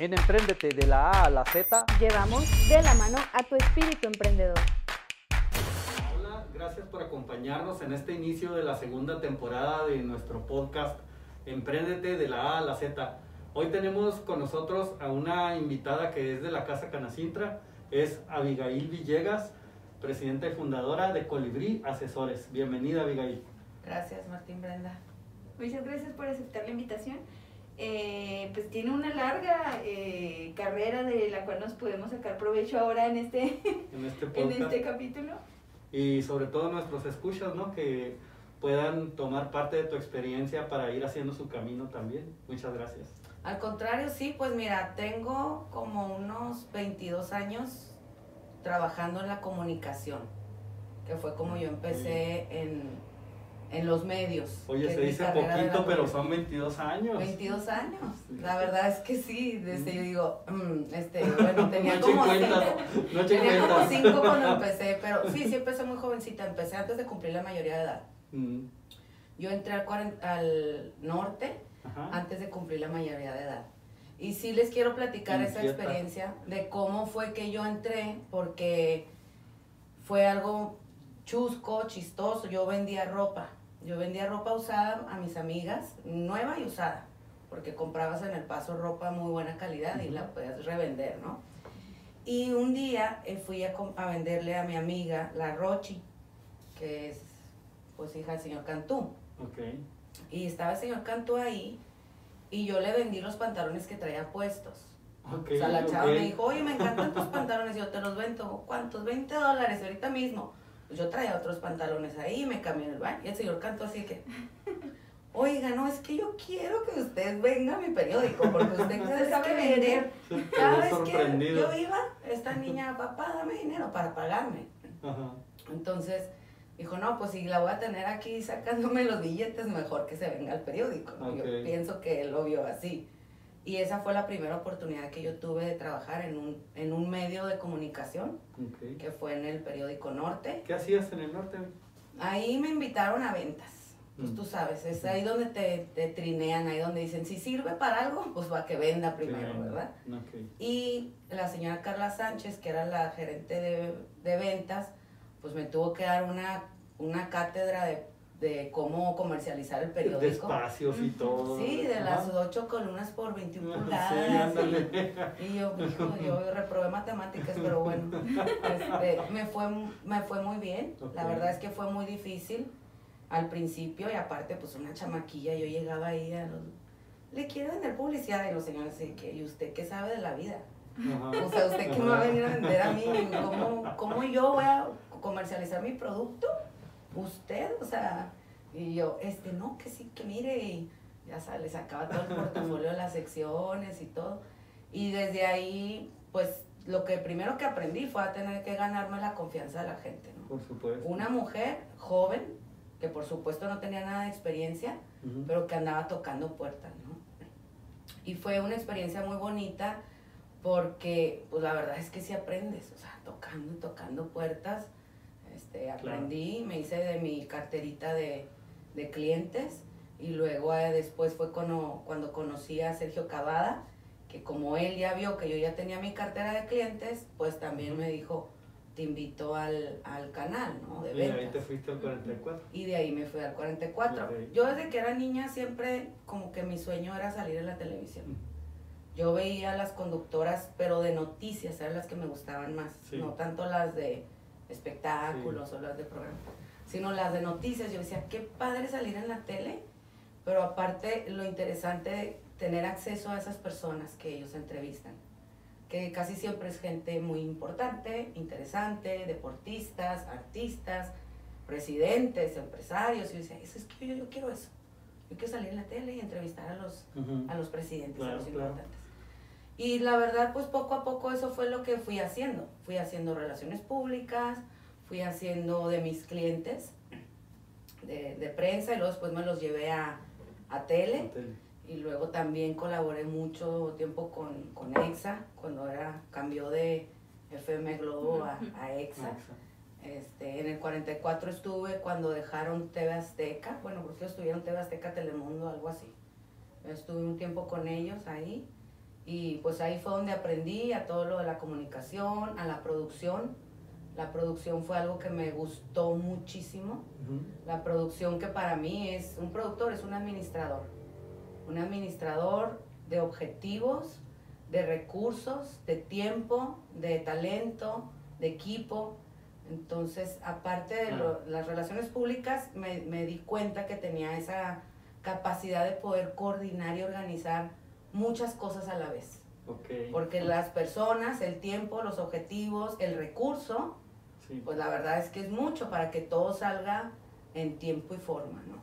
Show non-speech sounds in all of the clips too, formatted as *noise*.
En Emprendete de la A a la Z. Llevamos de la mano a tu espíritu emprendedor. Hola, gracias por acompañarnos en este inicio de la segunda temporada de nuestro podcast Emprendete de la A a la Z. Hoy tenemos con nosotros a una invitada que es de la Casa Canacintra, es Abigail Villegas, presidenta y fundadora de Colibrí Asesores. Bienvenida, Abigail. Gracias, Martín Brenda. Muchas gracias por aceptar la invitación. Eh, pues tiene una larga eh, carrera de la cual nos podemos sacar provecho ahora en este, *laughs* En este en este capítulo. Y sobre todo nuestros escuchas, ¿no? Que puedan tomar parte de tu experiencia para ir haciendo su camino también. Muchas gracias. Al contrario, sí, pues mira, tengo como unos 22 años trabajando en la comunicación, que fue como yo empecé en, en los medios. Oye, se dice poquito, pero son 22 años. 22 años. La verdad es que sí, desde yo digo, mm, este, *laughs* bueno, tenía No como cinco, no tenía como cuentas. cinco cuando *laughs* empecé, pero sí, sí empecé muy jovencita, empecé antes de cumplir la mayoría de edad. Mm, Yo entré al, norte Ajá. antes de cumplir la mayoría de edad. Y sí les quiero platicar esa experiencia de cómo fue que yo entré, porque fue algo chusco, chistoso. Yo vendía ropa. Yo vendía ropa usada a mis amigas, nueva y usada, porque comprabas en el paso ropa muy buena calidad y la podías revender, ¿no? Y un día eh, fui a, a venderle a mi amiga, la Rochi, que es pues hija del señor Cantú. Ok. Y estaba el señor Cantú ahí y yo le vendí los pantalones que traía puestos. Ok, o sea, la chava ok. me dijo, oye, me encantan tus pantalones. Y yo te los vendo. ¿Cuántos? 20 dólares ahorita mismo. Pues yo traía otros pantalones ahí, me cambié en el baño. Y el señor Cantú así que, oiga, no, es que yo quiero que usted venga a mi periódico, porque usted *laughs* sabe sabe vender. Cada vez que yo iba, esta niña, papá, dame dinero para pagarme. Ajá. Entonces dijo, no, pues si la voy a tener aquí sacándome los billetes, mejor que se venga al periódico. ¿no? Yo pienso que él lo vio así. Y esa fue la primera oportunidad que yo tuve de trabajar en un, en un medio de comunicación, Ok. que fue en el periódico Norte. ¿Qué hacías en el norte? Ahí me invitaron a ventas. Pues Mm. tú sabes, es ahí donde te, te trinean, ahí donde dicen, si sirve para algo, pues va que venda primero, Sí. ¿verdad? Ok. Y la señora Carla Sánchez, que era la gerente de, de ventas, pues me tuvo que dar una, una cátedra de, de cómo comercializar el De periódico. espacios y todo. Sí, de las ocho columnas por 21 Sí, pulgadas. y *laughs* yo, hijo, yo reprobé matemáticas, pero bueno, *laughs* este, me, fue, me fue muy bien. La verdad es que fue muy difícil al principio y aparte, pues una chamaquilla, yo llegaba ahí a los... Le quiero vender publicidad y los señores así que, ¿y usted qué sabe de la vida? Ajá. O sea, ¿usted qué me va a venir a vender a mí? ¿Cómo, cómo yo voy a comercializar mi producto? ¿Usted? O sea, y yo, este, no, que sí, que mire, y ya sabes, le sacaba todo el portafolio de las secciones y todo. Y desde ahí, pues, lo que primero que aprendí fue a tener que ganarme la confianza de la gente, ¿no? Por supuesto. Una mujer joven, que por supuesto no tenía nada de experiencia, Ujú. pero que andaba tocando puertas, ¿no? Y fue una experiencia muy bonita porque, pues la verdad es que sí aprendes, o sea, tocando tocando puertas, este, aprendí, me hice de mi carterita de, de clientes y luego eh, después fue cuando, cuando conocí a Sergio Cavada, que como él ya vio que yo ya tenía mi cartera de clientes, pues también me dijo, te invito al, al canal, ¿no? De Y ahí ventas. te fuiste al 44. Y de ahí me fui al 44. Ok. Yo desde que era niña siempre como que mi sueño era salir en la televisión. Yo veía las conductoras, pero de noticias, eran las que me gustaban más. Sí. No tanto las de espectáculos o las de programas, sino las de noticias. Yo decía, qué padre salir en la tele, pero aparte lo interesante tener acceso a esas personas que ellos entrevistan, que casi siempre es gente muy importante, interesante, deportistas, artistas, presidentes, empresarios. Y yo decía, eso es que yo, yo quiero eso. Yo quiero salir en la tele y entrevistar a los, a los presidentes, a los claro. Y la verdad, pues poco a poco eso fue lo que fui haciendo. Fui haciendo relaciones públicas, fui haciendo de mis clientes de, de prensa y luego después me los llevé a, a tele. Y luego también colaboré mucho tiempo con, con EXA, cuando era, cambió de FM Globo a, a EXA. Este, en el 44 estuve cuando dejaron TV Azteca, bueno, porque ellos tuvieron TV Azteca Telemundo, algo así. Estuve un tiempo con ellos ahí Y pues ahí fue donde aprendí a todo lo de la comunicación, a la producción. La producción fue algo que me gustó muchísimo. Ujú. La producción que para mí es, un productor es un administrador. Un administrador de objetivos, de recursos, de tiempo, de talento, de equipo. Entonces, aparte de lo- las relaciones públicas, me, me di cuenta que tenía esa capacidad de poder coordinar y organizar muchas cosas a la vez. Ok. Porque las personas, el tiempo, los objetivos, el recurso, Sí. pues la verdad es que es mucho para que todo salga en tiempo y forma, ¿no?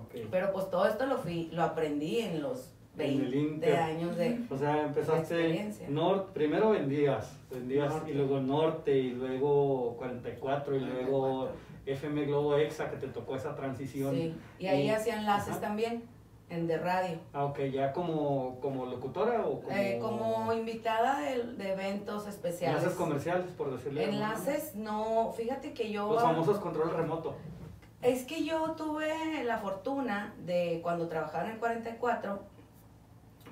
ok. Pero pues todo esto lo fui, lo aprendí en los En el 20 Inter. años de... O sea, empezaste norte, primero vendías, vendías Norte. y luego norte y luego 44 y luego 44. FM Globo Exa que te tocó esa transición. Sí, y ahí Y- hacía enlaces Ajá. también, en de radio. Ah, ok, ya como, como locutora o como... Eh, como invitada de, de eventos especiales. Enlaces comerciales, por ¿no? Enlaces, no, fíjate que yo... Los famosos control remoto. Es que yo tuve la fortuna de cuando trabajaba en el 44,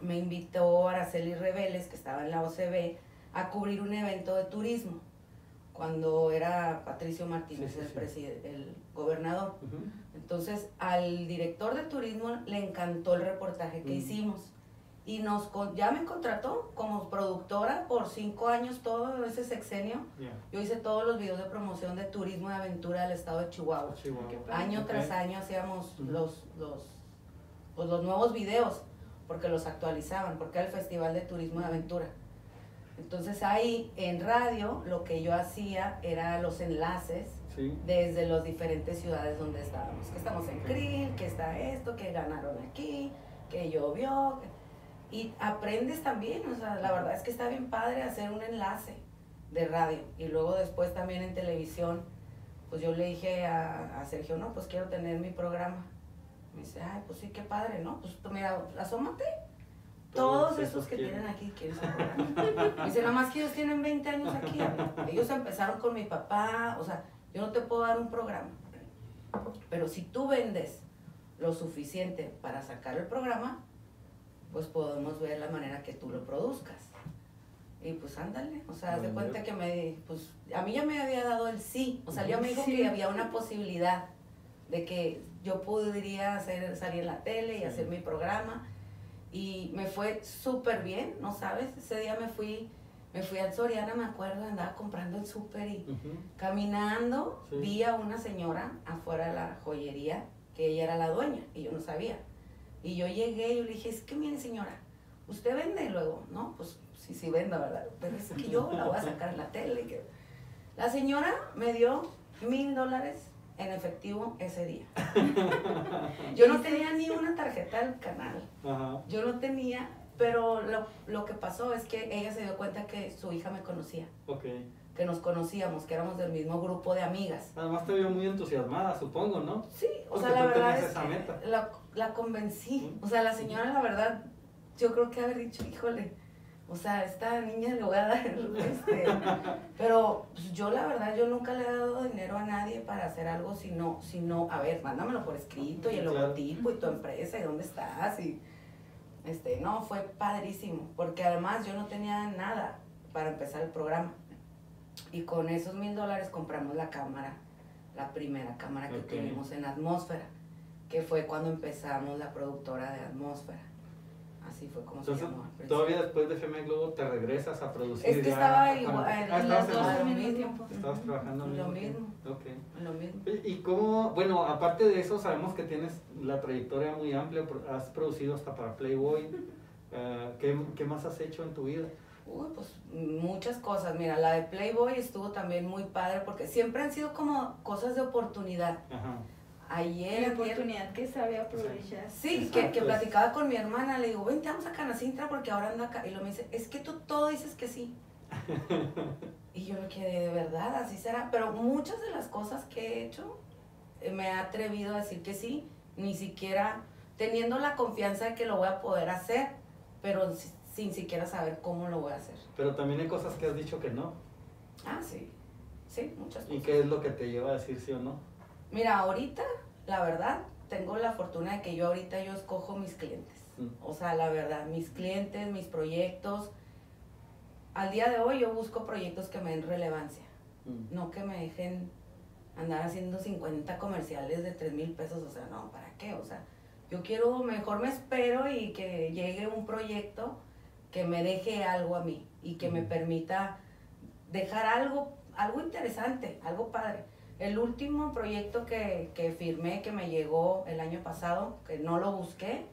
me invitó Araceli Reveles, que estaba en la OCB, a cubrir un evento de turismo, cuando era Patricio Martínez, Sí, sí, el, sí. el gobernador. Entonces, al director de turismo le encantó el reportaje que Mm. hicimos. Y nos ya me contrató como productora por cinco años, todo ese sexenio. Yo hice todos los videos de promoción de turismo y aventura del estado de Chihuahua. Chihuahua. Año Ok. tras año hacíamos los, los, pues, los nuevos videos, porque los actualizaban, porque era el Festival de Turismo y Aventura. Entonces ahí en radio lo que yo hacía era los enlaces Sí. desde las diferentes ciudades donde estábamos. Que estamos en Krill, que está esto, que ganaron aquí, que llovió. Y aprendes también, o sea, la verdad es que está bien padre hacer un enlace de radio. Y luego después también en televisión, pues yo le dije a, a Sergio, no, pues quiero tener mi programa. Me dice, ay, pues sí, qué padre, ¿no? Pues tú, mira, asómate. Todos esos que quieren. tienen aquí quieren su. Me dice, nomás que ellos tienen 20 años aquí. Ellos empezaron con mi papá, o sea, yo no te puedo dar un programa. Pero si tú vendes lo suficiente para sacar el programa, pues podemos ver la manera que tú lo produzcas. Y pues ándale, o sea, haz de cuenta que me, pues a mí ya me había dado el sí, o sea, ya me dijo Sí. que había una posibilidad de que yo podría hacer, salir en la tele y Sí. hacer mi programa. Y me fue súper bien, ¿no sabes? Ese día me fui, me fui al Soriana, me acuerdo, andaba comprando el súper y caminando Sí. vi a una señora afuera de la joyería, que ella era la dueña y yo no sabía. Y yo llegué y yo le dije, es que mire señora, usted vende y luego, no, pues sí, sí vendo, ¿verdad? Pero es que yo la voy a sacar en la tele. que... La señora me dio mil dólares en efectivo ese día. *laughs* Yo no tenía ni una tarjeta del canal. Ajá. Yo no tenía, pero lo, lo que pasó es que ella se dio cuenta que su hija me conocía, Ok. que nos conocíamos, que éramos del mismo grupo de amigas. Además te vio muy entusiasmada, supongo, ¿no? Sí, o Porque sea, la verdad es esa meta. la, la convencí. O sea, la señora, la verdad, yo creo que haber dicho, híjole, o sea, esta niña le voy a dar *laughs* este. Pero pues, yo, la verdad, yo nunca le he dado dinero a nadie para hacer algo, sino, sino a ver, mándamelo por escrito y el Claro. logotipo y tu empresa y dónde estás. Y, este, no, fue padrísimo, porque además yo no tenía nada para empezar el programa. Y con esos mil dólares compramos la cámara, la primera cámara que tuvimos en Atmósfera, que fue cuando empezamos la productora de Atmósfera. Así fue como Entonces, se llamó. al todavía después de FM Globo te regresas a producir. Es que ya estaba igual, Ah, en las dos al mismo mismo tiempo. Estabas trabajando al Lo mismo mismo, lo mismo. ¿Y cómo, bueno, aparte de eso, sabemos que tienes la trayectoria muy amplia, has producido hasta para Playboy. Eh, *laughs* ¿qué, qué más has hecho en tu vida? Uy, pues muchas cosas. Mira, la de Playboy estuvo también muy padre porque siempre han sido como cosas de oportunidad. Ajá. Ayer, la oportunidad que sabe aprovechar. Sí, que, platicaba con mi hermana, le digo, vente, vamos a Canacintra porque ahora anda acá. Y lo me dice, es que tú todo dices que sí. *laughs* y yo me quedé, de verdad, así será. Pero muchas de las cosas que he hecho, eh, me he atrevido a decir que sí, ni siquiera teniendo la confianza de que lo voy a poder hacer, pero si- sin siquiera saber cómo lo voy a hacer. Pero también hay cosas que has dicho que no. Ah, sí, sí, muchas ¿Y cosas. qué es lo que te lleva a decir sí o no? Mira, ahorita, la verdad, tengo la fortuna de que yo ahorita yo escojo mis clientes. Mm. O sea, la verdad, mis clientes, mis proyectos. Al día de hoy yo busco proyectos que me den relevancia, Mm. no que me dejen andar haciendo 50 comerciales de 3 mil pesos. O sea, no, ¿para qué? O sea, yo quiero, mejor me espero y que llegue un proyecto que me deje algo a mí y que me Ujú. permita dejar algo, algo interesante, algo padre. El último proyecto que, que firmé, que me llegó el año pasado, que no lo busqué,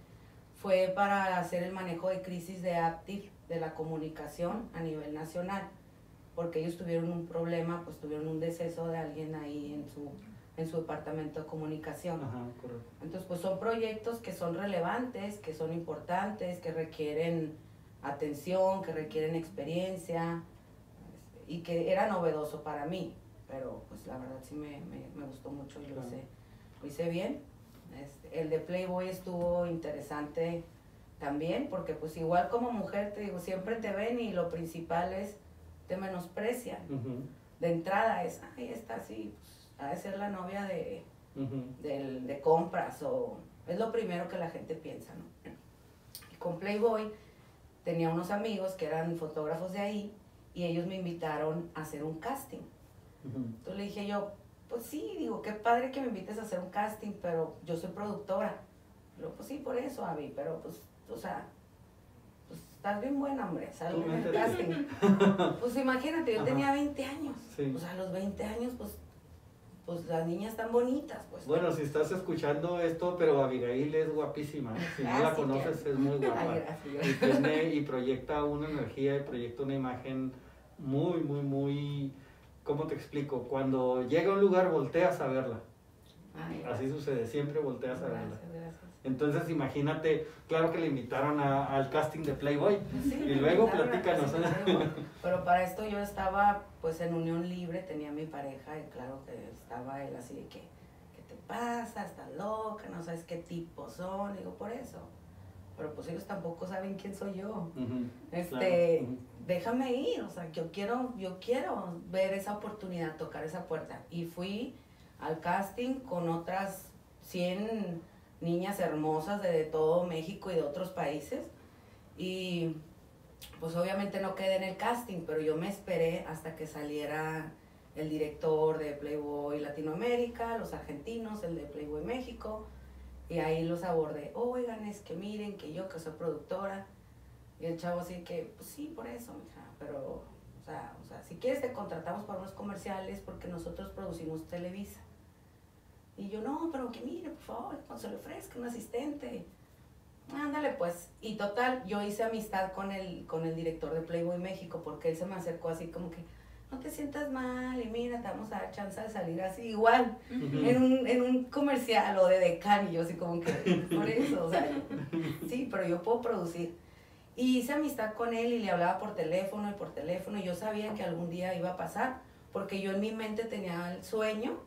fue para hacer el manejo de crisis de Active de la comunicación a nivel nacional, porque ellos tuvieron un problema, pues tuvieron un deceso de alguien ahí en su, en su departamento de comunicación. Ajá, correcto. Entonces, pues son proyectos que son relevantes, que son importantes, que requieren atención, que requieren experiencia y que era novedoso para mí, pero pues la verdad sí me, me, me gustó mucho y lo Claro. hice, lo hice bien. Este, el de Playboy estuvo interesante también, porque pues igual como mujer, te digo, siempre te ven y lo principal es, te menosprecian. De entrada es, ay, esta sí, pues, ha de ser la novia de, del- de compras o es lo primero que la gente piensa, ¿no? Y con Playboy tenía unos amigos que eran fotógrafos de ahí y ellos me invitaron a hacer un casting. Ujú. Entonces le dije yo, pues sí, digo, qué padre que me invites a hacer un casting, pero yo soy productora. Luego, pues sí, por eso, Avi, pero pues, o sea, pues estás bien buena, hombre, Tú en el casting. *laughs* Pues imagínate, yo Ajá. tenía 20 años. Sí. Pues a los 20 años, pues, pues las niñas están bonitas, pues. Bueno, si estás escuchando esto, pero Abigail es guapísima. ¿eh? Si no Ah, la conoces, es muy *laughs* guapa. Ay, gracias. Y, tiene, y proyecta una energía y proyecta una imagen muy, muy, muy. ¿Cómo te explico? Cuando llega a un lugar, volteas a verla. Ay, Así sucede, siempre volteas a verla. Gracias. Entonces, imagínate, claro que le invitaron a- al casting de Playboy. Sí, Y luego a platícanos. Pero para esto yo estaba pues en unión libre, tenía mi pareja y claro que estaba él así de que, ¿qué te pasa? Estás loca, no sabes qué tipo son, digo, por eso. Pero pues ellos tampoco saben quién soy yo. Este, claro. Déjame ir, o sea, yo quiero, yo quiero ver esa oportunidad, tocar esa puerta. Y fui al casting con otras 100 niñas hermosas de, de todo México y de otros países. Y pues obviamente no quedé en el casting, pero yo me esperé hasta que saliera el director de Playboy Latinoamérica, los argentinos, el de Playboy México, y ahí los abordé. Oigan, es que miren que yo que soy productora, y el chavo así que, pues sí, por eso, mija, pero, o sea, o sea, si quieres te contratamos para unos comerciales porque nosotros producimos Televisa. Y yo, no, pero que mire, por favor, cuando se le ofrezca un asistente. Ándale, pues. Y total, yo hice amistad con el, con el director de Playboy México porque él se me acercó así como que, no te sientas mal y mira, te vamos a dar chance de salir así igual en un, en un comercial o de Decan y yo así como que por eso, o sea, sí, pero yo puedo producir. Y hice amistad con él y le hablaba por teléfono y por teléfono y yo sabía que algún día iba a pasar porque yo en mi mente tenía el sueño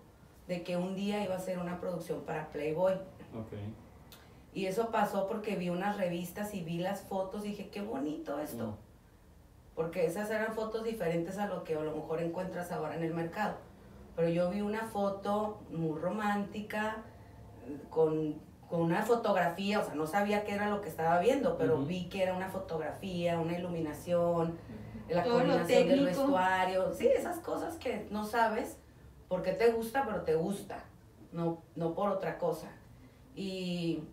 de que un día iba a ser una producción para Playboy. Y eso pasó porque vi unas revistas y vi las fotos y dije, qué bonito esto. Mm. Porque esas eran fotos diferentes a lo que a lo mejor encuentras ahora en el mercado. Pero yo vi una foto muy romántica, eh, con, con una fotografía, o sea, no sabía qué era lo que estaba viendo, pero Ujú. vi que era una fotografía, una iluminación, la Todo combinación del vestuario. Sí, esas cosas que no sabes por qué te gusta, pero te gusta, no, no por otra cosa. Y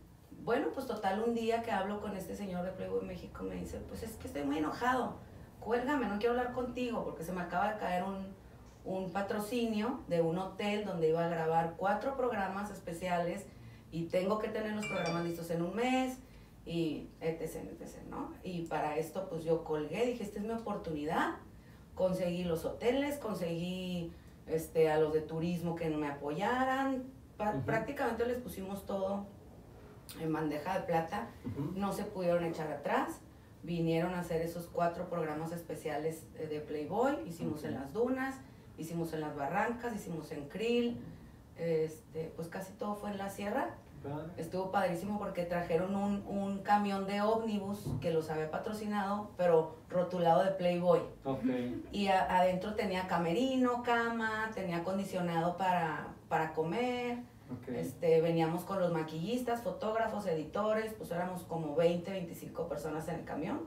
bueno, pues total, un día que hablo con este señor de Playboy México, me dice, pues es que estoy muy enojado, cuélgame, no quiero hablar contigo, porque se me acaba de caer un, un patrocinio de un hotel donde iba a grabar cuatro programas especiales y tengo que tener los programas listos en un mes y etc, etc, ¿no? Y para esto pues yo colgué, dije, esta es mi oportunidad, conseguí los hoteles, conseguí este, a los de turismo que me apoyaran, Pa- Ujú. prácticamente les pusimos todo en bandeja de plata, Ujú. no se pudieron echar atrás, vinieron a hacer esos cuatro programas especiales de Playboy, hicimos en Ujú. las dunas, hicimos en las barrancas, hicimos en Krill, este, pues casi todo fue en la sierra. Estuvo padrísimo porque trajeron un, un camión de ómnibus que los había patrocinado, pero rotulado de Playboy. Y a- adentro tenía camerino, cama, tenía acondicionado para, para comer. Este, veníamos con los maquillistas, fotógrafos, editores, pues éramos como 20, 25 personas en el camión.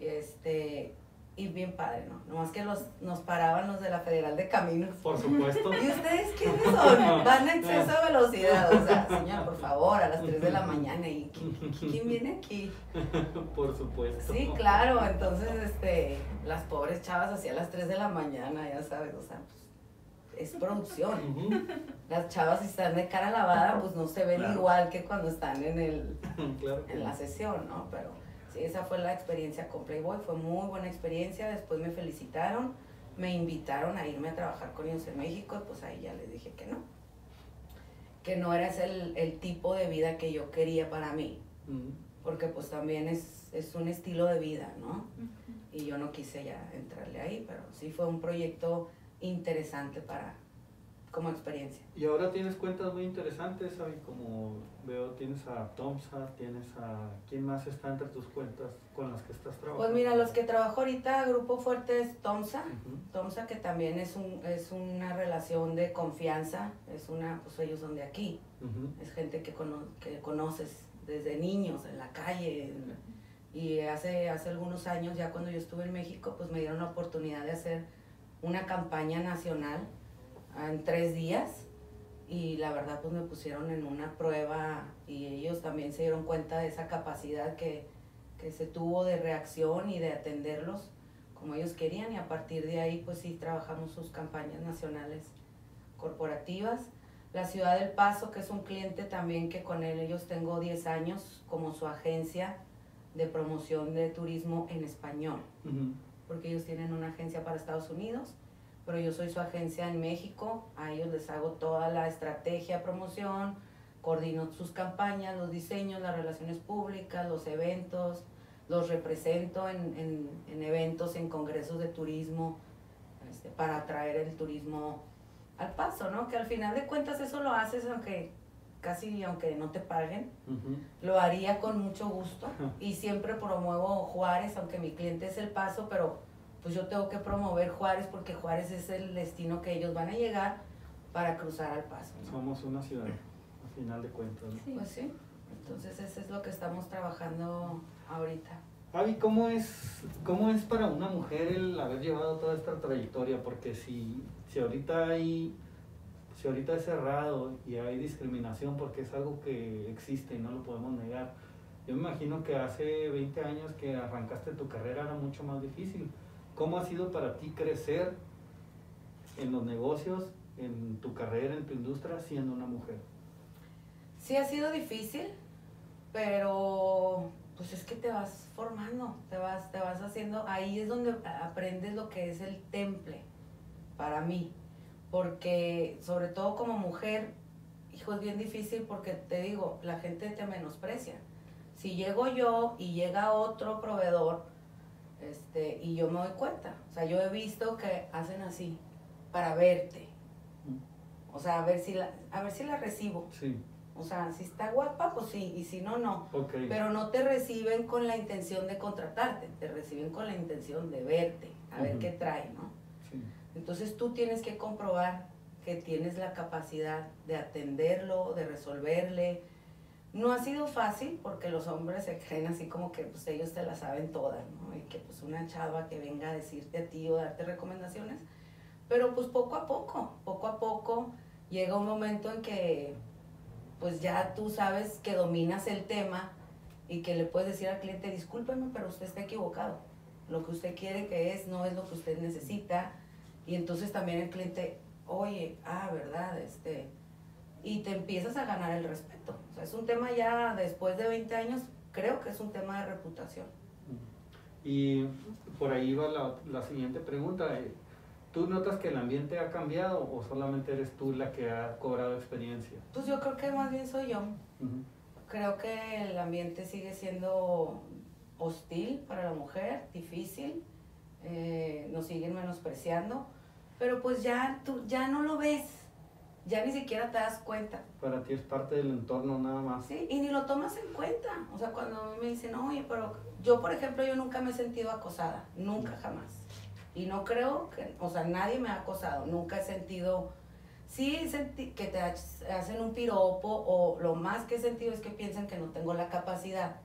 Y este, y bien padre, ¿no? Nomás que los, nos paraban los de la Federal de Caminos. Por supuesto. ¿Y ustedes quiénes son? Van a exceso de velocidad. O sea, señor, por favor, a las 3 de la mañana. ¿Y qui- qui- quién viene aquí? Por supuesto. Sí, claro. Entonces, este, las pobres chavas así a las 3 de la mañana, ya sabes, o sea, pues, es producción. Las chavas si están de cara lavada, pues no se ven Claro. igual que cuando están en el, Claro en la sesión, ¿no? Pero esa fue la experiencia con Playboy, fue muy buena experiencia, después me felicitaron, me invitaron a irme a trabajar con ellos en México y pues ahí ya les dije que no, que no era ese el, el tipo de vida que yo quería para mí, porque pues también es, es un estilo de vida, ¿no? Y yo no quise ya entrarle ahí, pero sí fue un proyecto interesante para, como experiencia. Y ahora tienes cuentas muy interesantes, Abby, como veo, tienes a Tomsa, tienes a... ¿Quién más está entre tus cuentas con las que estás trabajando? Pues mira, los que trabajo ahorita, Grupo Fuerte es Tomsa, Ujú. Tomsa que también es, un, es una relación de confianza, es una, pues ellos son de aquí, Ujú. es gente que, cono- que conoces desde niños, en la calle, en- y hace, hace algunos años, ya cuando yo estuve en México, pues me dieron la oportunidad de hacer una campaña nacional en tres días, y la verdad pues me pusieron en una prueba y ellos también se dieron cuenta de esa capacidad que, que se tuvo de reacción y de atenderlos como ellos querían. Y a partir de ahí pues sí trabajamos sus campañas nacionales corporativas. La ciudad del Paso, que es un cliente también que con él ellos tengo 10 años como su agencia de promoción de turismo en español, porque ellos tienen una agencia para Estados Unidos, pero yo soy su agencia en México, a ellos les hago toda la estrategia, promoción, coordino sus campañas, los diseños, las relaciones públicas, los eventos, los represento en, en- en eventos, en congresos de turismo, este, para atraer el turismo al paso, ¿no? Que al final de cuentas eso lo haces aunque casi aunque no te paguen, Ujú. lo haría con mucho gusto y siempre promuevo Juárez, aunque mi cliente es el paso, pero pues yo tengo que promover Juárez porque Juárez es el destino que ellos van a llegar para cruzar al paso. ¿no? Somos una ciudad, a final de cuentas. ¿no? Sí. Pues sí, entonces eso es lo que estamos trabajando ahorita. Avi, ¿cómo es, ¿cómo es para una mujer el haber llevado toda esta trayectoria? Porque si, si ahorita hay, si ahorita es cerrado y hay discriminación porque es algo que existe y no lo podemos negar, yo me imagino que hace 20 años que arrancaste tu carrera era mucho más difícil. ¿Cómo ha sido para ti crecer en los negocios, en tu carrera, en tu industria, siendo una mujer? Sí ha sido difícil, pero pues es que te vas formando, te vas, te vas haciendo, ahí es donde aprendes lo que es el temple para mí, porque sobre todo como mujer, hijo, es bien difícil porque te digo, la gente te menosprecia. Si llego yo y llega otro proveedor, este, y yo me doy cuenta, o sea, yo he visto que hacen así para verte, o sea, a ver si la, a ver si la recibo. Sí, O sea, si está guapa, pues sí, y si no, no. ok. Pero no te reciben con la intención de contratarte, te reciben con la intención de verte, a ver qué trae, ¿no? Sí. Entonces tú tienes que comprobar que tienes la capacidad de atenderlo, de resolverle. No ha sido fácil porque los hombres se creen así como que pues ellos te la saben todas, ¿no? Y que pues una chava que venga a decirte a ti o darte recomendaciones. Pero pues poco a poco, poco a poco llega un momento en que pues ya tú sabes que dominas el tema y que le puedes decir al cliente, discúlpeme, pero usted está equivocado. Lo que usted quiere que es no es lo que usted necesita. Y entonces también el cliente, oye, ah, ¿verdad? Este, y te empiezas a ganar el respeto. O sea, es un tema ya después de 20 años, creo que es un tema de reputación. Y por ahí va la, la siguiente pregunta. eh, ¿Tú notas que el ambiente ha cambiado o solamente eres tú la que ha cobrado experiencia? Pues yo creo que más bien soy yo. Creo que el ambiente sigue siendo hostil para la mujer, difícil, eh, nos siguen menospreciando, pero pues ya tú ya no lo ves, ya ni siquiera te das cuenta, Para ti es parte del entorno nada más. ¿sí? Y ni lo tomas en cuenta, o sea, cuando me dicen, oye, pero yo, por ejemplo, yo nunca me he sentido acosada, nunca jamás, y no creo que, o sea, nadie me ha acosado, nunca he sentido sí sentí que te ha- hacen un piropo o lo más que he sentido es que piensan que no tengo la capacidad,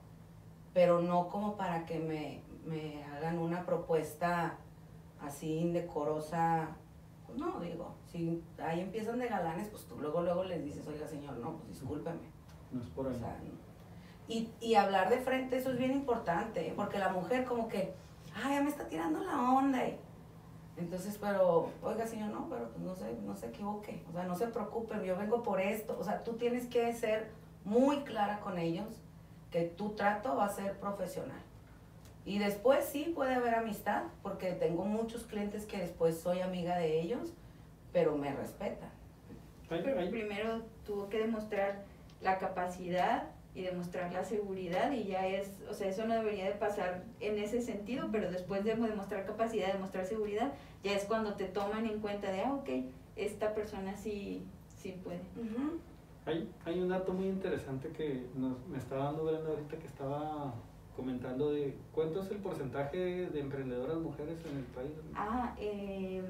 pero no como para que me, me hagan una propuesta así indecorosa. Pues no, digo, si ahí empiezan de galanes, pues tú luego, luego les dices, oiga señor, no, pues discúlpeme. No es por O ahí. sea, no. y, y hablar de frente, eso es bien importante, ¿eh? porque la mujer como que, ay, ya me está tirando la onda. y- entonces, pero, oiga, señor, no, pero pues no se, no se equivoque, o sea, no se preocupen, yo vengo por esto, o sea, tú tienes que ser muy clara con ellos que tu trato va a ser profesional. Y después sí puede haber amistad, porque tengo muchos clientes que después soy amiga de ellos, pero me respetan. Pero primero tuvo que demostrar la capacidad y demostrar la seguridad y ya es, o sea, eso no debería de pasar en ese sentido, pero después de demostrar capacidad, demostrar seguridad, ya es cuando te toman en cuenta de, ah, ok, esta persona sí, sí puede. Ujú. Hay, hay un dato muy interesante que nos, me estaba dando Brenda ahorita que estaba comentando de cuánto es el porcentaje de emprendedoras mujeres en el país. Ah, eh,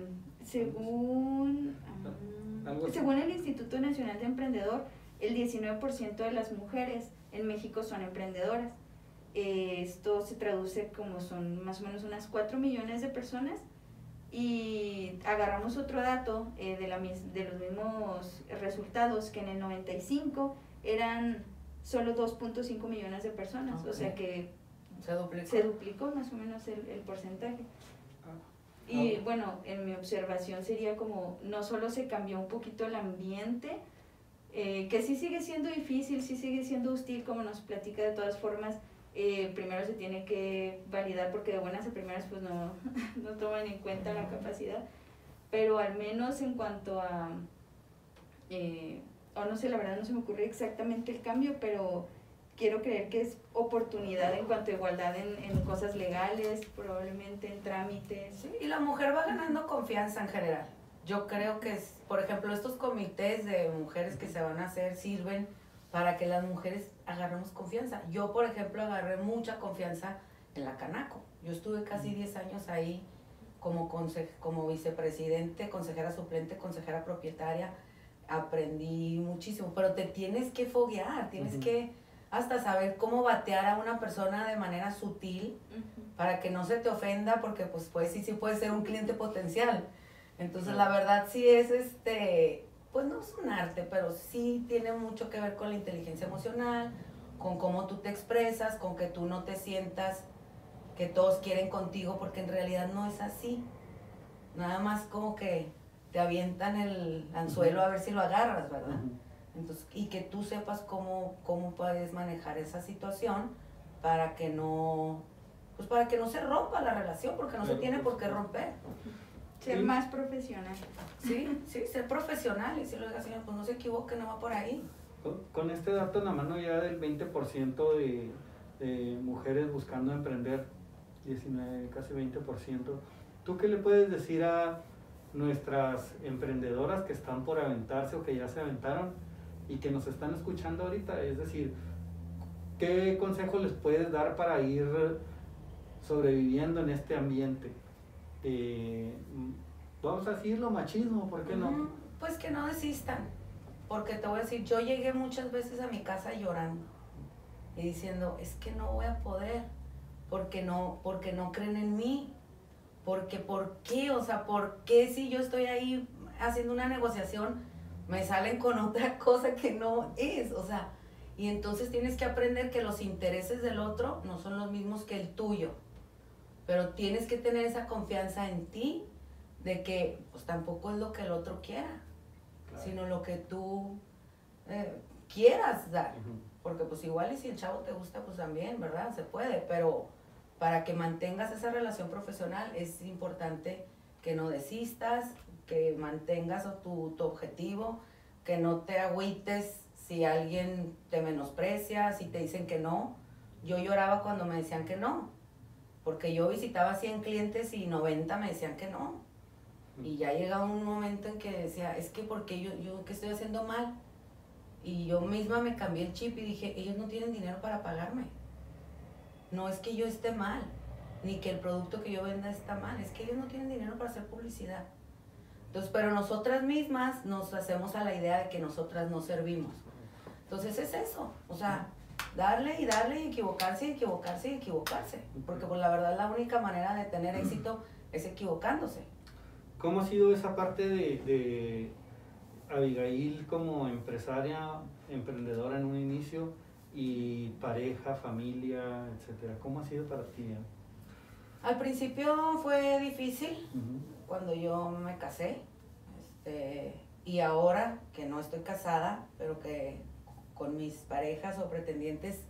según, ah, así. según el Instituto Nacional de Emprendedor, el 19% de las mujeres en México son emprendedoras. Eh, esto se traduce como son más o menos unas 4 millones de personas. Y agarramos otro dato eh, de, la, de los mismos resultados, que en el 95 eran solo 2.5 millones de personas. O sea que Se duplicó. se duplicó más o menos el, el porcentaje. Ah, Y ah, bueno, en mi observación sería como, no solo se cambió un poquito el ambiente, eh, que sí sigue siendo difícil, sí sigue siendo hostil, como nos platica de todas formas, eh, primero se tiene que validar porque de buenas a primeras pues no, *laughs* no toman en cuenta la capacidad, pero al menos en cuanto a, eh, o no sé, la verdad no se me ocurre exactamente el cambio, pero quiero creer que es oportunidad en cuanto a igualdad en, en cosas legales, probablemente en trámites. Sí, y la mujer va ganando confianza en general. Yo creo que, es, por ejemplo, estos comités de mujeres que se van a hacer sirven para que las mujeres agarremos confianza. Yo, por ejemplo, agarré mucha confianza en la Canaco. Yo estuve casi 10 años ahí como, conse- como vicepresidente, consejera suplente, consejera propietaria. Aprendí muchísimo, pero te tienes que foguear, tienes que hasta saber cómo batear a una persona de manera sutil para que no se te ofenda, porque pues, pues sí, sí puede ser un cliente potencial. Entonces, la verdad sí es este, pues no es un arte, pero sí tiene mucho que ver con la inteligencia emocional, con cómo tú te expresas, con que tú no te sientas que todos quieren contigo, porque en realidad no es así. Nada más como que te avientan el anzuelo a ver si lo agarras, ¿verdad? Entonces, y que tú sepas cómo, cómo puedes manejar esa situación para que no, pues para que no se rompa la relación, porque no se tiene por por qué romper. Ser Sí. más profesional. Sí, sí, ser profesional y decirle, oiga, señor, pues no se equivoque, no va por ahí. Con, con este dato en la mano ya del 20% de, de mujeres buscando emprender, 19, casi 20%, ¿tú qué le puedes decir a nuestras emprendedoras que están por aventarse o que ya se aventaron y que nos están escuchando ahorita? Es decir, ¿qué consejo les puedes dar para ir sobreviviendo en este ambiente? Eh, vamos a decirlo, machismo, ¿por qué no? Pues que no desistan, porque te voy a decir, yo llegué muchas veces a mi casa llorando y diciendo, es que no voy a poder, porque no, porque no creen en mí, porque ¿por qué? O sea, ¿por qué si yo estoy ahí haciendo una negociación me salen con otra *laughs* cosa que no es? O sea, y entonces tienes que aprender que los intereses del otro no son los mismos que el tuyo, pero tienes que tener esa confianza en ti de que pues tampoco es lo que el otro quiera, Claro. sino lo que tú eh, quieras dar. Porque pues igual y si el chavo te gusta, pues también, ¿verdad? Se puede, pero para que mantengas esa relación profesional es importante que no desistas, que mantengas tu, tu objetivo, que no te agüites si alguien te menosprecia, si te dicen que no. Yo lloraba cuando me decían que no, porque yo visitaba 100 clientes y 90 me decían que no. Y ya llega un momento en que decía, es que porque yo, yo qué estoy haciendo mal. Y yo misma me cambié el chip y dije, ellos no tienen dinero para pagarme. No es que yo esté mal, ni que el producto que yo venda está mal, es que ellos no tienen dinero para hacer publicidad. Entonces, pero nosotras mismas nos hacemos a la idea de que nosotras no servimos. Entonces es eso, o sea, darle y darle y equivocarse y equivocarse y equivocarse. Porque pues la verdad la única manera de tener éxito es equivocándose. ¿Cómo ha sido esa parte de, de Abigail como empresaria, emprendedora en un inicio y pareja, familia, etcétera? ¿Cómo ha sido para ti? Al principio fue difícil cuando yo me casé. Este, y ahora que no estoy casada, pero que con mis parejas o pretendientes,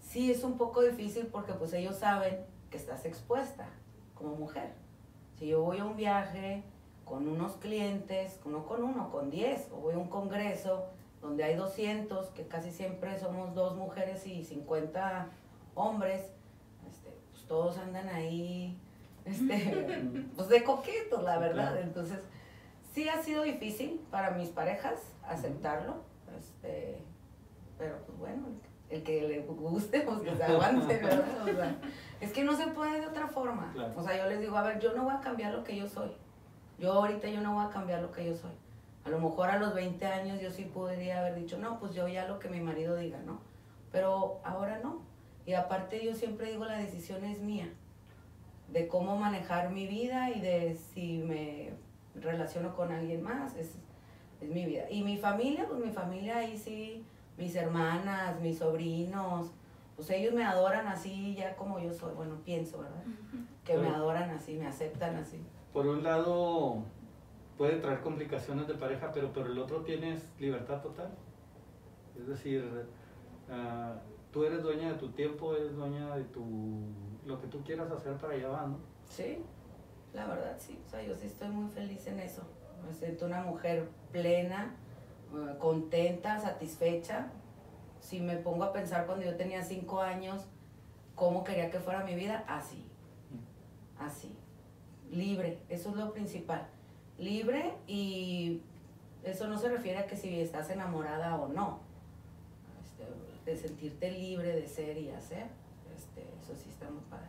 sí es un poco difícil porque pues ellos saben que estás expuesta como mujer. Si yo voy a un viaje con unos clientes, no con uno, con diez, o voy a un congreso donde hay 200, que casi siempre somos dos mujeres y 50 hombres, este, pues todos andan ahí este, *laughs* pues de coquetos, la verdad. Entonces, sí ha sido difícil para mis parejas aceptarlo. Este, pero pues bueno, el que le guste, pues que se aguante, ¿verdad? *laughs* O sea, es que no se puede de otra forma. O sea, yo les digo, a ver, yo no voy a cambiar lo que yo soy. Yo ahorita yo no voy a cambiar lo que yo soy. A lo mejor a los 20 años yo sí podría haber dicho, no, pues yo ya lo que mi marido diga, ¿no? Pero ahora no. Y aparte yo siempre digo, la decisión es mía. De cómo manejar mi vida y de si me relaciono con alguien más, es, es mi vida. Y mi familia, pues mi familia ahí sí mis hermanas, mis sobrinos, pues ellos me adoran así ya como yo soy, bueno, pienso, ¿verdad? Que me adoran así, me aceptan así. Por un lado puede traer complicaciones de pareja, pero por el otro tienes libertad total. Es decir, uh, tú eres dueña de tu tiempo, eres dueña de tu lo que tú quieras hacer para allá va, ¿no? Sí, la verdad sí, o sea, yo sí estoy muy feliz en eso. Me siento una mujer plena, eh, contenta, satisfecha. Si me pongo a pensar cuando yo tenía cinco años, cómo quería que fuera mi vida, así. Así. Libre, eso es lo principal. Libre y eso no se refiere a que si estás enamorada o no. Este, de sentirte libre de ser y hacer, eso sí está muy padre.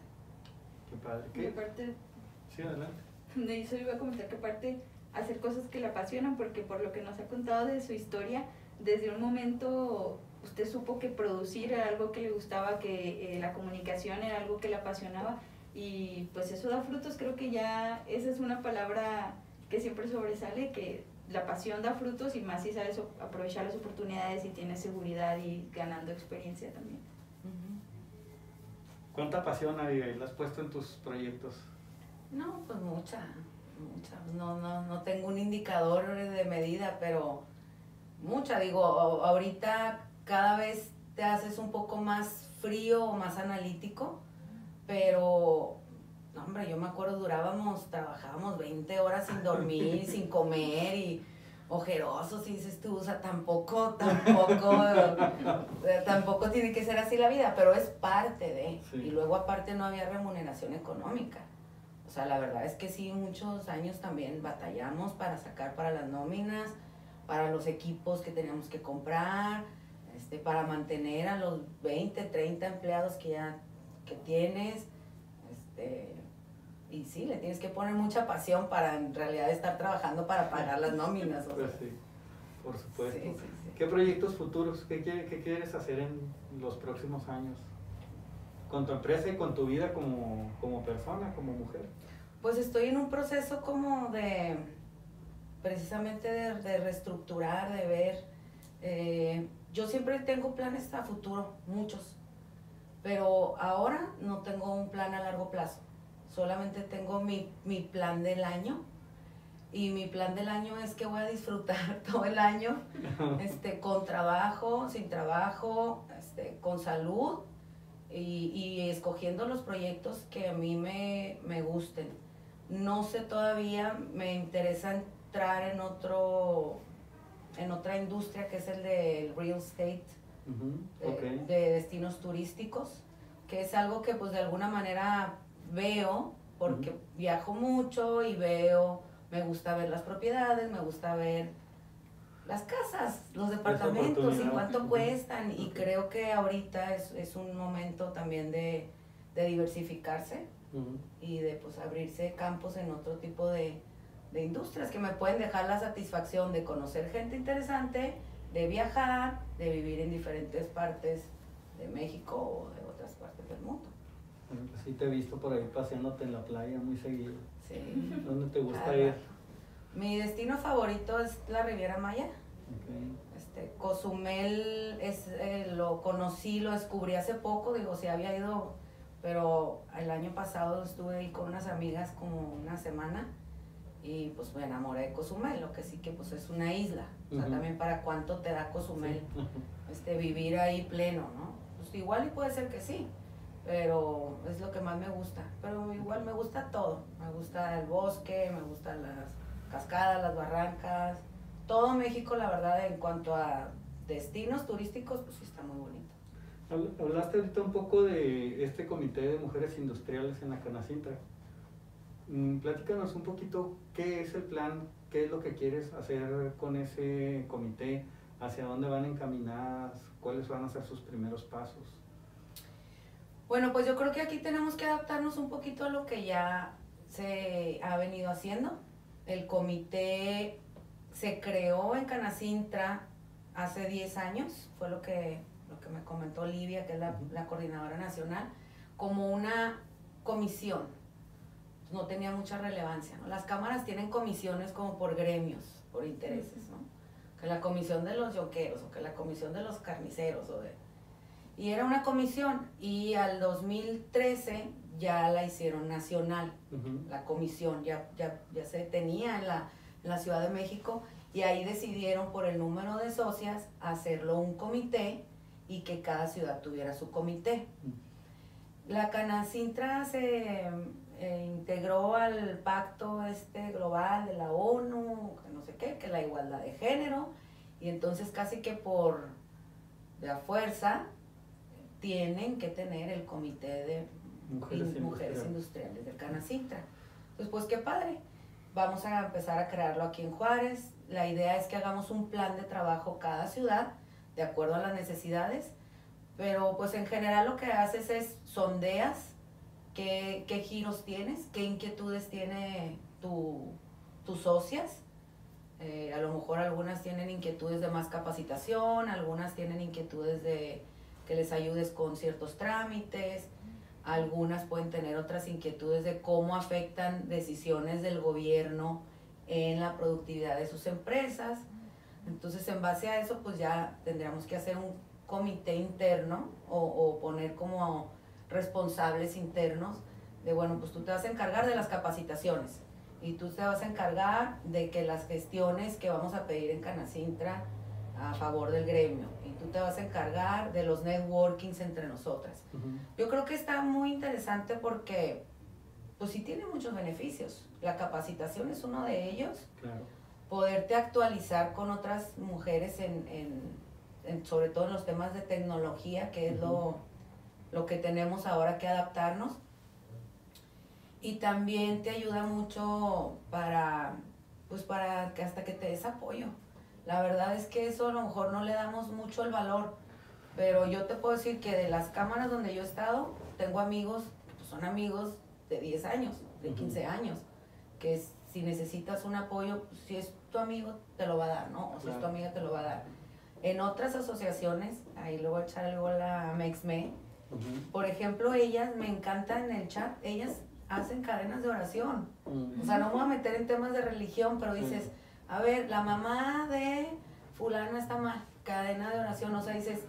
Qué padre. ¿Qué? parte, sí, adelante. *laughs* De eso iba a comentar que aparte hacer cosas que le apasionan, porque por lo que nos ha contado de su historia, desde un momento usted supo que producir era algo que le gustaba, que eh, la comunicación era algo que le apasionaba y pues eso da frutos, creo que ya esa es una palabra que siempre sobresale, que la pasión da frutos y más si sabes aprovechar las oportunidades y tienes seguridad y ganando experiencia también. ¿Cuánta pasión, Abigail, has puesto en tus proyectos? No, pues mucha. No, no, no tengo un indicador de medida, pero mucha. Digo, ahorita cada vez te haces un poco más frío o más analítico, pero, hombre, yo me acuerdo, durábamos, trabajábamos 20 horas sin dormir, *laughs* sin comer y ojerosos y dices tú, o sea, tampoco, tampoco, eh, tampoco tiene que ser así la vida, pero es parte de. Y luego aparte no había remuneración económica. O sea, la verdad es que sí, muchos años también batallamos para sacar para las nóminas, para los equipos que teníamos que comprar, este, para mantener a los 20, 30 empleados que ya que tienes. Este, y sí, le tienes que poner mucha pasión para en realidad estar trabajando para pagar las nóminas. Pues sí, por supuesto. ¿Qué proyectos futuros? ¿Qué, ¿Qué, quieres hacer en los próximos años? Con tu empresa y con tu vida como, como persona, como mujer. Pues estoy en un proceso como de, precisamente de, reestructurar, de ver. Eh, yo siempre tengo planes a futuro, muchos, pero ahora no tengo un plan a largo plazo. Solamente tengo mi, mi plan del año y mi plan del año es que voy a disfrutar *laughs* todo el año *laughs* este, con trabajo, sin trabajo, este, con salud y, y, escogiendo los proyectos que a mí me, me gusten. No sé todavía, me interesa entrar en otro en otra industria que es el del real estate, de, destinos turísticos, que es algo que pues de alguna manera veo, porque viajo mucho y veo, me gusta ver las propiedades, me gusta ver las casas, los departamentos y cuánto cuestan, y creo que ahorita es, es un momento también de, de diversificarse y de pues abrirse campos en otro tipo de, de industrias que me pueden dejar la satisfacción de conocer gente interesante, de viajar, de vivir en diferentes partes de México o de otras partes del mundo. Sí te he visto por ahí paseándote en la playa muy seguido. Sí. ¿Dónde te gusta Cada ir? Mi destino favorito es la Riviera Maya. Este, Cozumel es, eh, lo conocí, lo descubrí hace poco, digo, sí había ido, pero el año pasado estuve ahí con unas amigas como una semana y pues me enamoré de Cozumel, lo que sí que pues es una isla, o sea, también para cuánto te da Cozumel Sí. *laughs* este, vivir ahí pleno, ¿no? Pues igual y puede ser que sí, pero es lo que más me gusta, pero igual me gusta todo, me gusta el bosque, me gustan las cascadas, las barrancas, todo México, la verdad, en cuanto a destinos turísticos, pues sí está muy bonito. Habl- Hablaste ahorita un poco de este comité de mujeres industriales en la Canacintra. Mm, Platícanos un poquito qué es el plan, qué es lo que quieres hacer con ese comité, hacia dónde van encaminadas, cuáles van a ser sus primeros pasos. Bueno, pues yo creo que aquí tenemos que adaptarnos un poquito a lo que ya se ha venido haciendo. El comité se creó en Canacintra hace 10 años, fue lo que, lo que me comentó Livia, que es la, la coordinadora nacional, como una comisión. No tenía mucha relevancia. ¿no? Las cámaras tienen comisiones como por gremios, por intereses, ¿no? Que la comisión de los yoqueros o que la comisión de los carniceros o de y era una comisión y al 2013 ya la hicieron nacional, la comisión ya, ya, ya se tenía en la, en la Ciudad de México y ahí decidieron por el número de socias hacerlo un comité y que cada ciudad tuviera su comité. La Canacintra se eh, integró al pacto este global de la ONU, que no sé qué, que la igualdad de género, y entonces casi que por de a fuerza tienen que tener el comité de Mujeres, in- mujeres industriales. industriales del Canacintra. Entonces, pues qué padre. Vamos a empezar a crearlo aquí en Juárez. La idea es que hagamos un plan de trabajo cada ciudad, de acuerdo a las necesidades, pero pues en general lo que haces es sondeas qué, qué giros tienes, qué inquietudes tiene tu, tus socias. Eh, a lo mejor algunas tienen inquietudes de más capacitación, algunas tienen inquietudes de que les ayudes con ciertos trámites, algunas pueden tener otras inquietudes de cómo afectan decisiones del gobierno en la productividad de sus empresas. Entonces, en base a eso, pues ya tendríamos que hacer un comité interno o, o poner como responsables internos de, bueno, pues tú te vas a encargar de las capacitaciones y tú te vas a encargar de que las gestiones que vamos a pedir en Canacintra a favor del gremio y tú te vas a encargar de los networkings entre nosotras. Yo creo que está muy interesante porque, pues sí tiene muchos beneficios. La capacitación es uno de ellos. Claro. Poderte actualizar con otras mujeres en, en- en- sobre todo en los temas de tecnología, que es lo, lo que tenemos ahora que adaptarnos. Y también te ayuda mucho para, pues para que hasta que te des apoyo. La verdad es que eso a lo mejor no le damos mucho el valor, pero yo te puedo decir que de las cámaras donde yo he estado, tengo amigos, pues son amigos de 10 años, de Ujú. 15 años, que s- si necesitas un apoyo, pues, si es tu amigo, te lo va a dar, ¿no? O si es tu Claro. amiga, te lo va a dar. En otras asociaciones, ahí le voy a echar el gol a Mexme, Ujú. por ejemplo, ellas, me encanta en el chat, ellas hacen cadenas de oración. Mm. O sea, no me voy a meter en temas de religión, pero dices, a ver, la mamá de fulana está mal, cadena de oración, o sea, dices,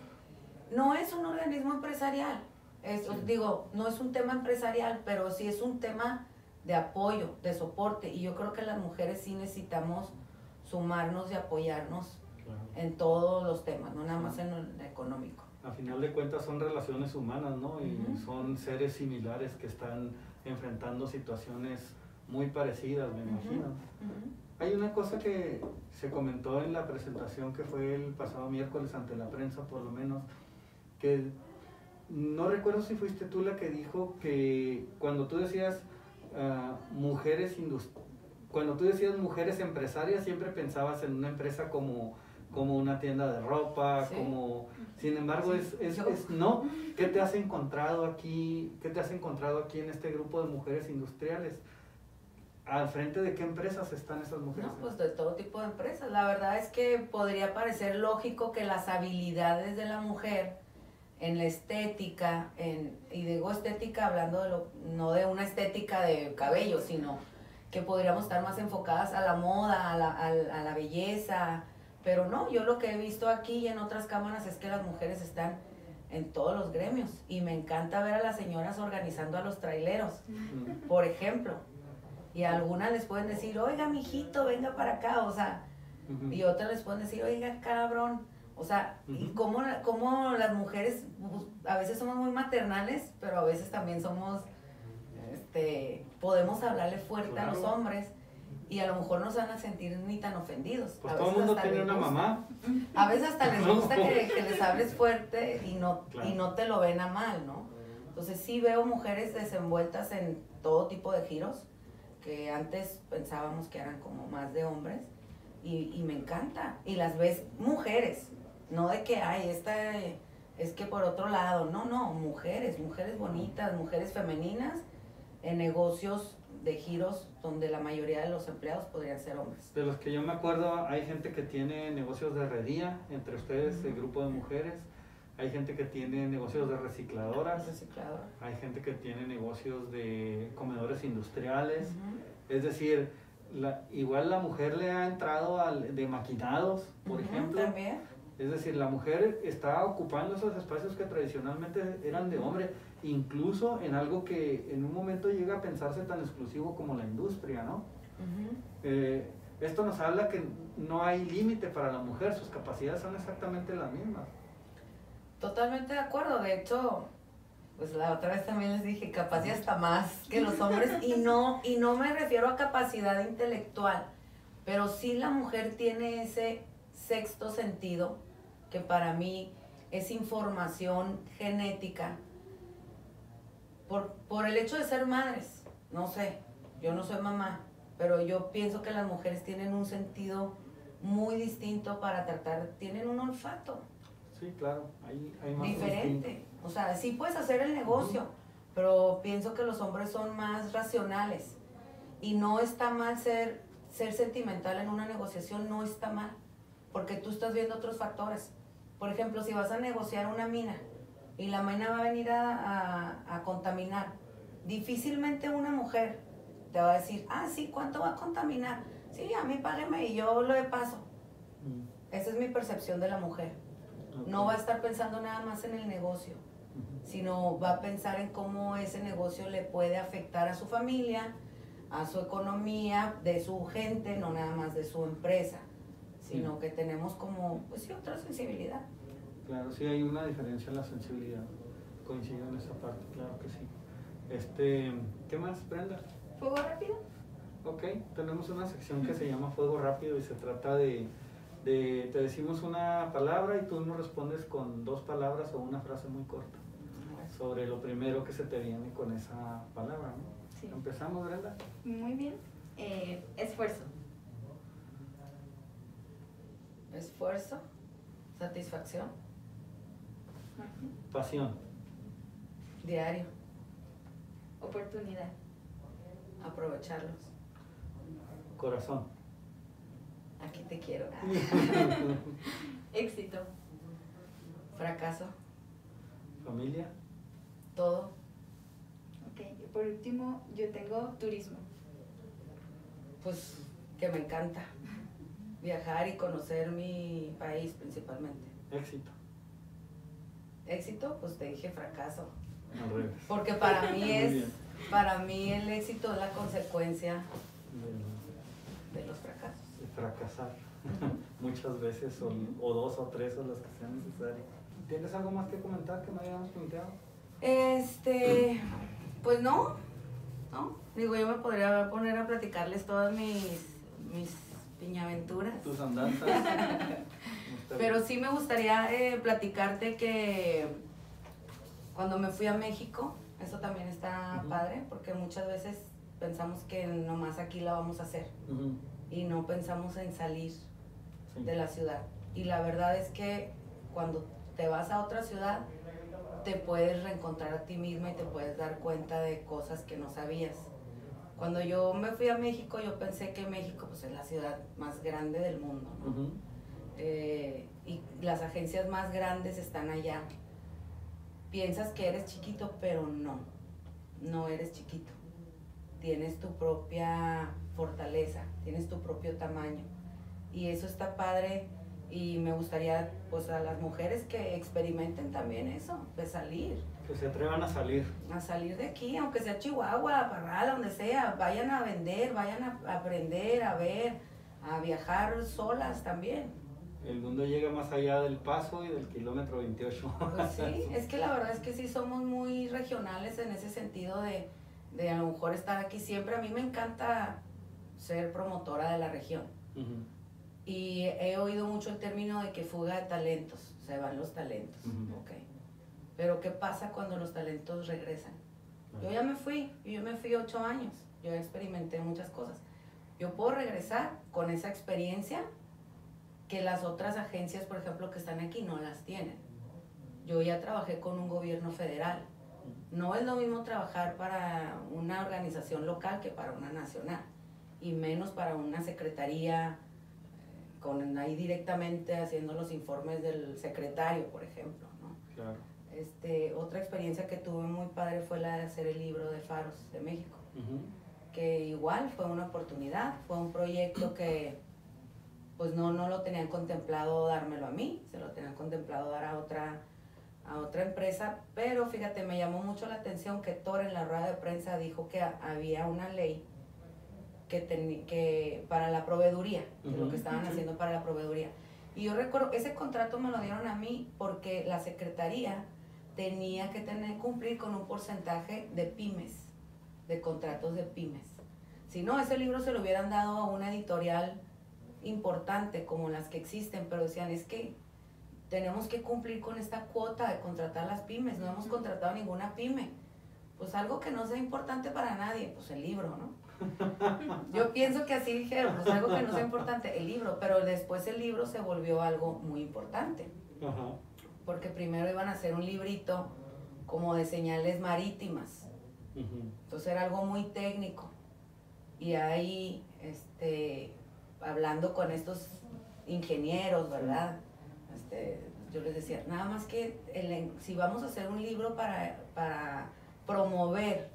no es un organismo empresarial, es, Sí. digo, no es un tema empresarial, pero sí es un tema de apoyo, de soporte, y yo creo que las mujeres sí necesitamos sumarnos y apoyarnos Claro. en todos los temas, no nada más en el económico. A final de cuentas son relaciones humanas, ¿no? Y son seres similares que están enfrentando situaciones muy parecidas, me imagino. Hay una cosa que se comentó en la presentación que fue el pasado miércoles ante la prensa, por lo menos, que no recuerdo si fuiste tú la que dijo que cuando tú decías ah, mujeres cuando tú decías mujeres empresarias siempre pensabas en una empresa como como una tienda de ropa, Sí. como sin embargo Sí, es, es, es- no, ¿qué te has encontrado aquí? ¿Qué te has encontrado aquí en este grupo de mujeres industriales? ¿Al frente de qué empresas están esas mujeres? No, pues de todo tipo de empresas. La verdad es que podría parecer lógico que las habilidades de la mujer en la estética, en, y digo estética hablando de lo, no de una estética de cabello, sino que podríamos estar más enfocadas a la moda, a la, a a la belleza, pero no, yo lo que he visto aquí y en otras cámaras es que las mujeres están en todos los gremios y me encanta ver a las señoras organizando a los traileros por ejemplo. Y a algunas les pueden decir, oiga, mijito, venga para acá, o sea, y otras les pueden decir, oiga, cabrón. O sea, y Ujú. cómo, la- cómo las mujeres bus- a veces somos muy maternales, pero a veces también somos, este, podemos hablarle fuerte a los hombres y a lo mejor no se van a sentir ni tan ofendidos. Pues A todo el veces mundo hasta tiene les una gusta. mamá. A veces hasta les *laughs* No. gusta que, que les hables fuerte y no, Claro. y no te lo ven a mal, ¿no? Entonces sí veo mujeres desenvueltas en todo tipo de giros, que antes pensábamos que eran como más de hombres, y, y me encanta. Y las ves mujeres, no de que, ay, esta es que por otro lado, no, no, mujeres, mujeres bonitas, mujeres femeninas, en negocios de giros donde la mayoría de los empleados podrían ser hombres. De los que yo me acuerdo, hay gente que tiene negocios de herrería, entre ustedes, el grupo de mujeres. Hay gente que tiene negocios de recicladoras. Reciclador. Hay gente que tiene negocios de comedores industriales. Es decir, la- igual la mujer le ha entrado al, de maquinados, por ejemplo. También. Es decir, la mujer está ocupando esos espacios que tradicionalmente eran de hombre, incluso en algo que en un momento llega a pensarse tan exclusivo como la industria, ¿no? Eh, esto nos habla que no hay límite para la mujer, sus capacidades son exactamente las mismas. Totalmente de acuerdo. De hecho, pues la otra vez también les dije, capaz y hasta más que los hombres. Y no, y no me refiero a capacidad intelectual, pero sí la mujer tiene ese sexto sentido, que para mí es información genética, por, por el hecho de ser madres. No sé, yo no soy mamá, pero yo pienso que las mujeres tienen un sentido muy distinto para tratar, tienen un olfato Sí, claro, hay, hay más diferente. O sea, sí puedes hacer el negocio, pero pienso que los hombres son más racionales. Y no está mal ser, ser sentimental en una negociación, no está mal, porque tú estás viendo otros factores. Por ejemplo, si vas a negociar una mina y la mina va a venir a, a- a contaminar, difícilmente una mujer te va a decir, ah, sí, ¿cuánto va a contaminar? Sí, a mí págueme y yo lo de paso. Mm, Esa es mi percepción de la mujer. No va a estar pensando nada más en el negocio, sino va a pensar en cómo ese negocio le puede afectar a su familia, a su economía, de su gente, no nada más de su empresa, sino Sí. que tenemos como, pues sí, otra sensibilidad. Claro, sí hay una diferencia en la sensibilidad. Coincido en esa parte, claro que sí. Este, ¿qué más, Brenda? ¿Fuego rápido? Ok, tenemos una sección que se llama Fuego Rápido y se trata de, de, te decimos una palabra y tú nos respondes con dos palabras o una frase muy corta sobre lo primero que se te viene con esa palabra, ¿no? Sí. Empezamos, Brenda. Muy bien. Eh, esfuerzo. Esfuerzo, satisfacción, Pasión, diario, Oportunidad. aprovecharlos. corazón, Aquí te quiero. *laughs* Éxito. Fracaso, familia, todo, Ok. Y por último, yo tengo turismo. pues que me encanta. Viajar y conocer mi país principalmente. éxito, Éxito, pues te dije fracaso. Porque para *laughs* mí es, bien. para mí el éxito es la consecuencia De- de los fracasos. de fracasar *laughs* muchas veces o, o dos o tres o las que sean necesarias. ¿Tienes algo más que comentar que me hayamos planteado? Este, pues no, no. Digo, yo me podría poner a platicarles todas mis, mis piñaventuras. Tus andanzas. *laughs* Pero sí me gustaría eh, platicarte que cuando me fui a México, eso también está padre, porque muchas veces pensamos que nomás aquí la vamos a hacer y no pensamos en salir sí. de la ciudad. Y la verdad es que cuando te vas a otra ciudad, te puedes reencontrar a ti misma y te puedes dar cuenta de cosas que no sabías. Cuando yo me fui a México, yo pensé que México pues, es la ciudad más grande del mundo. Eh, y las agencias más grandes están allá. Piensas que eres chiquito, pero no, no eres chiquito. Tienes tu propia fortaleza, tienes tu propio tamaño. Y eso está padre y me gustaría pues a las mujeres que experimenten también eso, de salir, Que se atrevan a salir. a salir de aquí, aunque sea Chihuahua, Parral, donde sea, vayan a vender, vayan a aprender, a ver, a viajar solas también. El mundo llega más allá del paso y del kilómetro 28. Pues sí, *laughs* es que la verdad es que sí somos muy regionales en ese sentido de, de a lo mejor estar aquí siempre. A mí me encanta ser promotora de la región Ujú. y he oído mucho el término de que fuga de talentos, se van los talentos, Ujú. ok. Pero ¿qué pasa cuando los talentos regresan? Yo ya me fui, yo me fui ocho años, yo experimenté muchas cosas. Yo puedo regresar con esa experiencia que las otras agencias, por ejemplo, que están aquí no las tienen. Yo ya trabajé con un gobierno federal. No es lo mismo trabajar para una organización local que para una nacional, y menos para una secretaría eh, con ahí directamente haciendo los informes del secretario, por ejemplo, ¿no? Claro. Este, otra experiencia que tuve muy padre fue la de hacer el libro de Faros de México, Ujú. que igual fue una oportunidad, fue un proyecto que pues no, no lo tenían contemplado dármelo a mí, se lo tenían contemplado dar a otra, a otra empresa, pero fíjate, me llamó mucho la atención que Thor en la rueda de prensa dijo que ha- había una ley que, teni- que para la proveeduría, que lo Ujú. que estaban Sí. haciendo para la proveeduría. Y yo recuerdo, ese contrato me lo dieron a mí porque la secretaría tenía que tener, cumplir con un porcentaje de pymes, de contratos de pymes. Si no, ese libro se lo hubieran dado a una editorial importante como las que existen, pero decían, es que tenemos que cumplir con esta cuota de contratar las pymes, no hemos contratado ninguna pyme. Pues algo que no sea importante para nadie, pues el libro, ¿no? *laughs* Yo pienso que así dijeron, pues algo que no sea importante, el libro, pero después el libro se volvió algo muy importante, Ajá. porque primero iban a hacer un librito como de señales marítimas, entonces era algo muy técnico. Y ahí, este, hablando con estos ingenieros, ¿verdad? Este, yo les decía, nada más que el- si vamos a hacer un libro para, para promover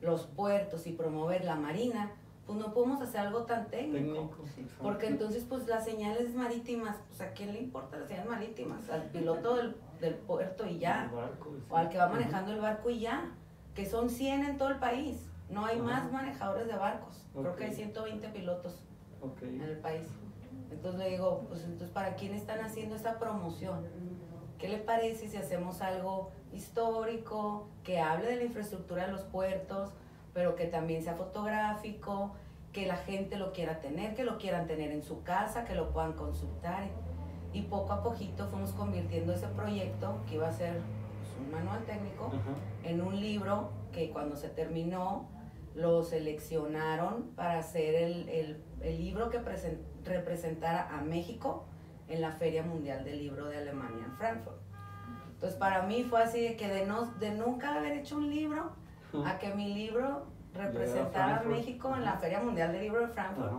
los puertos y promover la marina, pues no podemos hacer algo tan técnico. Porque entonces, pues las señales marítimas, pues a quién le importa las señales marítimas, al piloto del, del puerto y ya El barco, sí. o al que va manejando el barco y ya, que son 100 en todo el país. No hay Ajá. más manejadores de barcos. Creo que hay Ok. 120 pilotos en el país. Entonces le digo, pues entonces, ¿para quién están haciendo esa promoción? ¿Qué le parece si hacemos algo histórico, que hable de la infraestructura de los puertos, pero que también sea fotográfico, que la gente lo quiera tener, que lo quieran tener en su casa, que lo puedan consultar? Y poco a poquito fuimos convirtiendo ese proyecto, que iba a ser pues, un manual técnico, en un libro que cuando se terminó lo seleccionaron para hacer el, el- el libro que presen- representara a México en la Feria Mundial del Libro de Alemania en Frankfurt. Entonces para mí fue así de que de, no, de nunca haber hecho un libro a que mi libro representara a. México en la Feria Mundial del Libro de Frankfurt.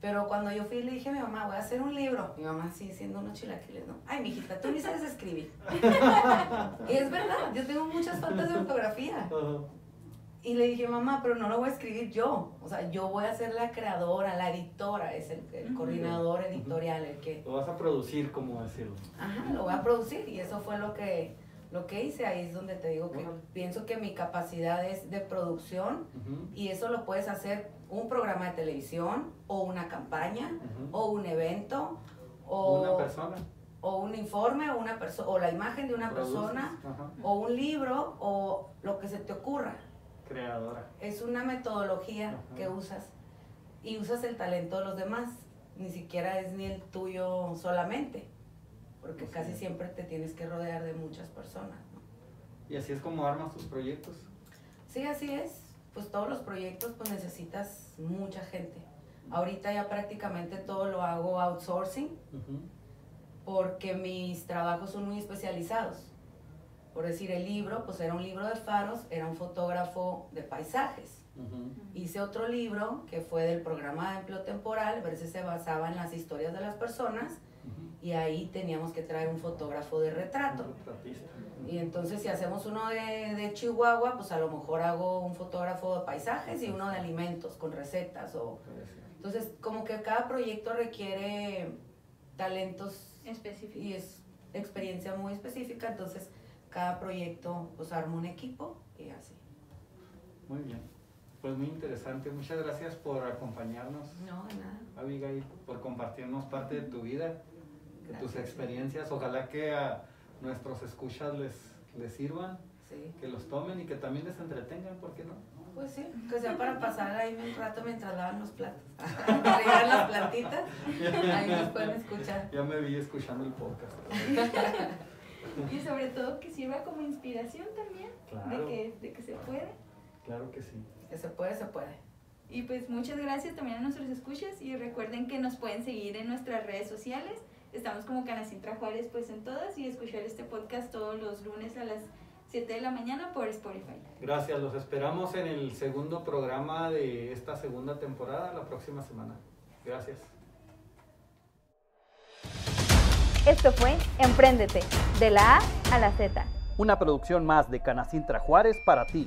Pero cuando yo fui le dije a mi mamá, voy a hacer un libro. Mi mamá sí, siendo unos chilaquiles, ¿no? Ay, mijita, tú ni sabes escribir. *laughs* y es verdad, yo tengo muchas faltas de ortografía. Ajá. Y le dije, mamá, pero no lo voy a escribir yo. O sea, yo voy a ser la creadora, la editora, es el, el coordinador editorial, el que, Lo vas a producir, como decirlo. ajá, lo voy a producir. Y eso fue lo que, lo que hice. Ahí es donde te digo que pienso que mi capacidad es de producción y eso lo puedes hacer un programa de televisión o una campaña o un evento o, Una persona. o un informe o una persona o la imagen de una Produces. persona Ajá. o un libro o lo que se te ocurra. Creadora. Es una metodología Ajá. que usas y usas el talento de los demás. Ni siquiera es ni el tuyo solamente, porque casi siempre te tienes que rodear de muchas personas. ¿no? Y así es como armas tus proyectos. Sí, así es. Pues todos los proyectos pues necesitas mucha gente. Ahorita ya prácticamente todo lo hago outsourcing porque mis trabajos son muy especializados. Por decir, el libro, pues era un libro de faros, era un fotógrafo de paisajes. Ujú. Hice otro libro que fue del programa de empleo temporal, ver si se basaba en las historias de las personas Ujú. y ahí teníamos que traer un fotógrafo de retrato. Y entonces si hacemos uno de, de Chihuahua, pues a lo mejor hago un fotógrafo de paisajes y uno de alimentos con recetas. O... Entonces como que cada proyecto requiere talentos Específico. y es experiencia muy específica, entonces cada proyecto pues arma un equipo y así. Muy bien. Pues muy interesante. Muchas gracias por acompañarnos, No, de nada. Abigail, por compartirnos parte de tu vida, de tus experiencias. Ojalá que a nuestros escuchas les, les sirvan, Sí. que los tomen y que también les entretengan, ¿por qué no? Pues sí, que sea para pasar ahí un rato mientras lavan los platos. *laughs* Regar las plantitas, *laughs* ahí nos pueden escuchar. Ya me vi escuchando el podcast. *laughs* *laughs* Y sobre todo que sirva como inspiración también Claro. de, que, de que se puede. Claro que sí. Que se puede, se puede. Y pues muchas gracias también a nuestros escuchas y recuerden que nos pueden seguir en nuestras redes sociales. Estamos como Canacintra Juárez pues en todas y escuchar este podcast todos los lunes a las 7 de la mañana por Spotify. Gracias, los esperamos en el segundo programa de esta segunda temporada la próxima semana. Gracias. Esto fue Empréndete, de la A a la Z. Una producción más de Canacintra Juárez para ti.